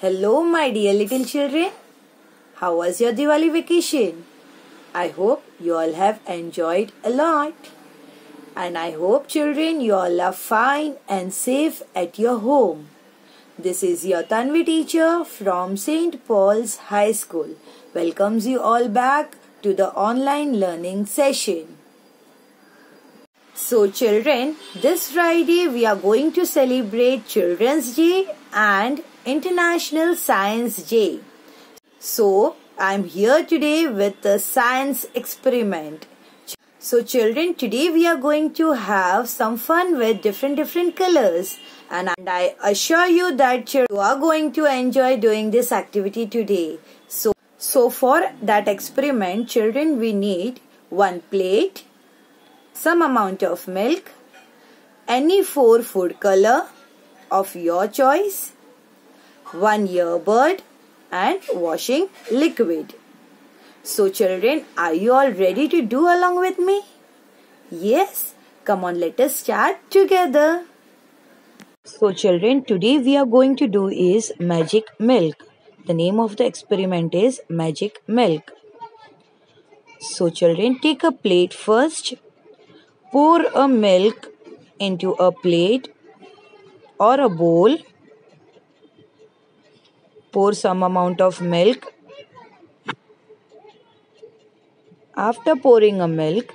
Hello, my dear little children. How was your Diwali vacation? I hope you all have enjoyed a lot. And I hope, children, you all are fine and safe at your home. This is your Tanvi teacher from St. Paul's High School. Welcomes you all back to the online learning session. So, children, this Friday we are going to celebrate Children's Day and International Science Day. So, I'm here today with a science experiment. So, children, today we are going to have some fun with different different colors, and I assure you that you are going to enjoy doing this activity today. So, so for that experiment, children, we need one plate some amount of milk, any four food color of your choice, one earbud and washing liquid. So children, are you all ready to do along with me? Yes, come on let us start together. So children, today we are going to do is magic milk. The name of the experiment is magic milk. So children, take a plate first Pour a milk into a plate or a bowl. Pour some amount of milk. After pouring a milk,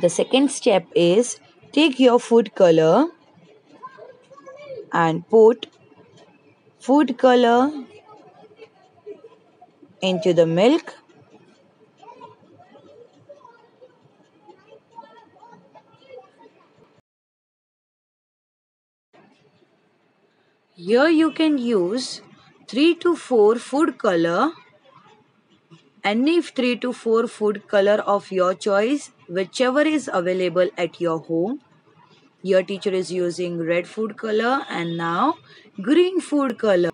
the second step is take your food color and put food color into the milk Here you can use 3 to 4 food color any 3 to 4 food color of your choice whichever is available at your home. Your teacher is using red food color and now green food color.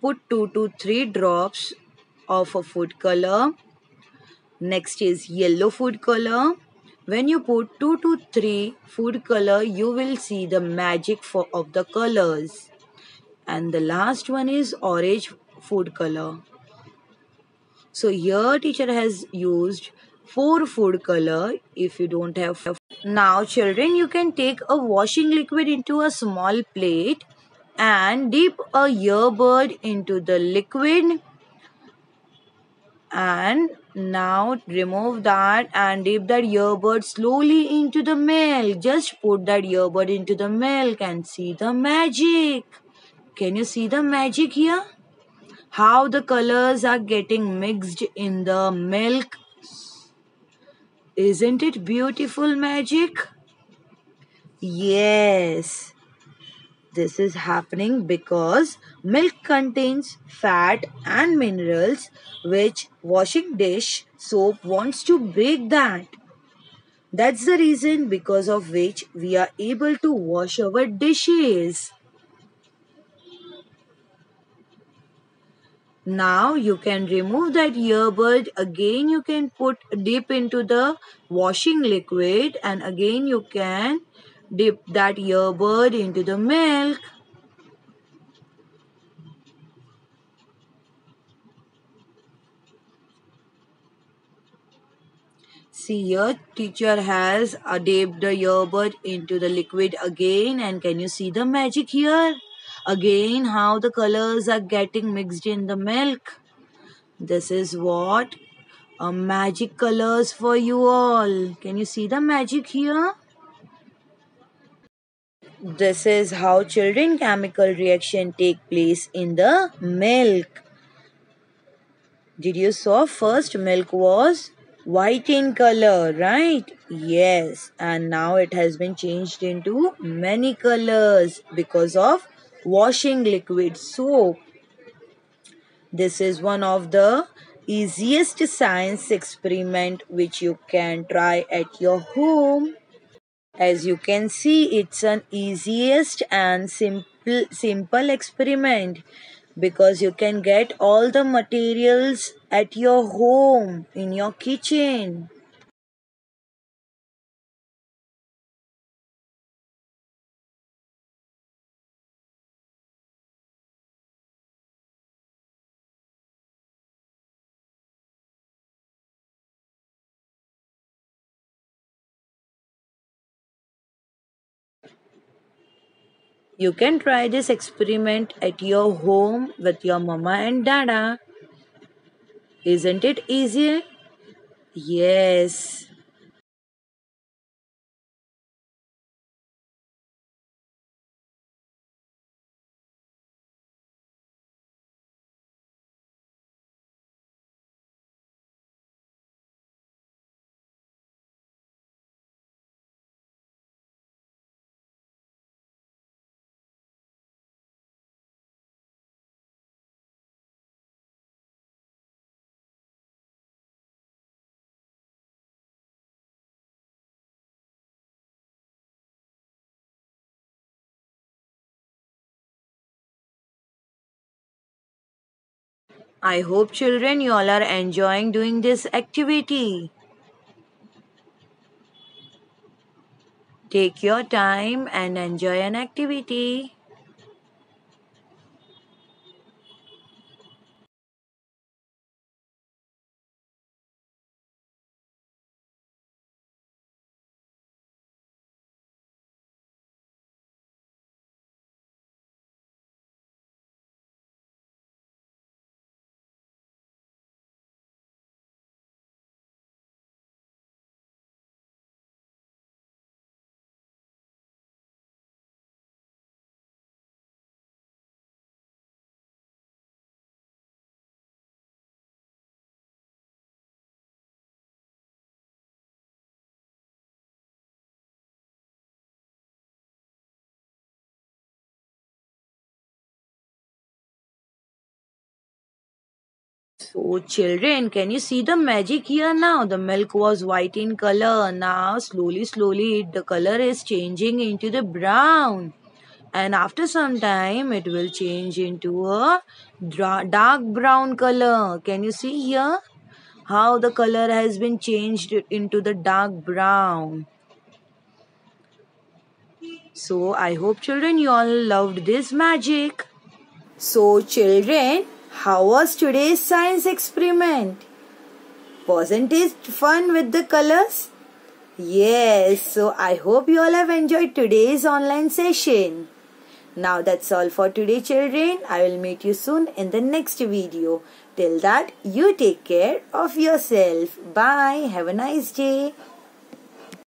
Put 2 to 3 drops of a food color. Next is yellow food color when you put 2 to 3 food color, you will see the magic for, of the colors. And the last one is orange food color. So here teacher has used 4 food color if you don't have. Now children, you can take a washing liquid into a small plate and dip a earbud into the liquid and now remove that and dip that earbud slowly into the milk. Just put that earbud into the milk and see the magic. Can you see the magic here? How the colors are getting mixed in the milk. Isn't it beautiful magic? Yes. This is happening because milk contains fat and minerals which washing dish soap wants to break that. That's the reason because of which we are able to wash our dishes. Now you can remove that earbud. Again you can put dip into the washing liquid and again you can dip that earbud into the milk. See here, teacher has dipped the earbud into the liquid again and can you see the magic here? Again, how the colors are getting mixed in the milk. This is what a magic colors for you all. Can you see the magic here? This is how children chemical reaction take place in the milk. Did you saw first milk was white in color, right? Yes, and now it has been changed into many colors because of washing liquid soap. This is one of the easiest science experiment which you can try at your home. As you can see, it's an easiest and simple simple experiment because you can get all the materials at your home in your kitchen You can try this experiment at your home with your mama and dada. Isn't it easy? Yes. I hope children you all are enjoying doing this activity. Take your time and enjoy an activity. So, children, can you see the magic here now? The milk was white in color. Now, slowly, slowly, the color is changing into the brown. And after some time, it will change into a dark brown color. Can you see here? How the color has been changed into the dark brown. So, I hope children you all loved this magic. So, children, how was today's science experiment? Wasn't it fun with the colors? Yes, so I hope you all have enjoyed today's online session. Now that's all for today children. I will meet you soon in the next video. Till that, you take care of yourself. Bye. Have a nice day.